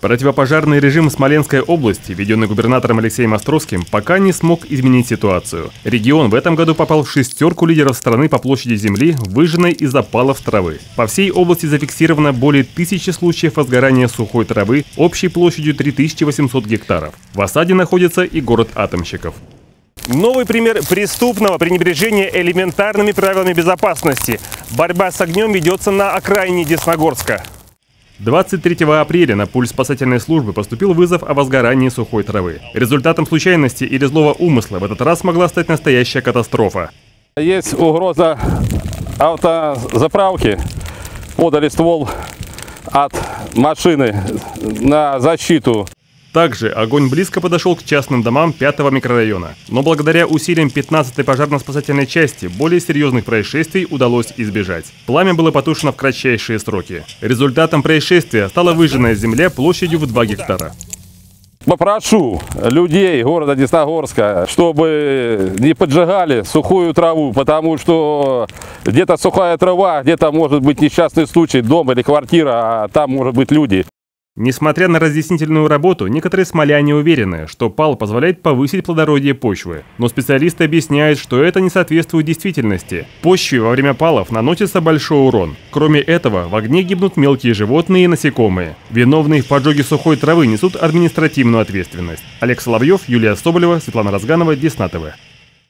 Противопожарный режим Смоленской области, введенный губернатором Алексеем Островским, пока не смог изменить ситуацию. Регион в этом году попал в шестерку лидеров страны по площади земли, выжженной из запалов травы. По всей области зафиксировано более тысячи случаев возгорания сухой травы общей площадью 3800 гектаров. В осаде находится и город атомщиков. Новый пример преступного пренебрежения элементарными правилами безопасности. Борьба с огнем ведется на окраине Десногорска. 23 апреля на пульс спасательной службы поступил вызов о возгорании сухой травы. Результатом случайности или злого умысла в этот раз могла стать настоящая катастрофа. Есть угроза автозаправки. Подали ствол от машины на защиту также огонь близко подошел к частным домам 5 микрорайона. Но благодаря усилиям 15-й пожарно-спасательной части более серьезных происшествий удалось избежать. Пламя было потушено в кратчайшие сроки. Результатом происшествия стала выжженная земля площадью в 2 гектара. Попрошу людей города Десногорска, чтобы не поджигали сухую траву, потому что где-то сухая трава, где-то может быть несчастный случай, дом или квартира, а там может быть люди. Несмотря на разъяснительную работу, некоторые смоляне уверены, что пал позволяет повысить плодородие почвы. Но специалисты объясняют, что это не соответствует действительности. Почве во время палов наносится большой урон. Кроме этого, в огне гибнут мелкие животные и насекомые. Виновные в поджоге сухой травы несут административную ответственность. Олег Соловьев, Юлия Соболева, Светлана Разганова, Десна ТВ.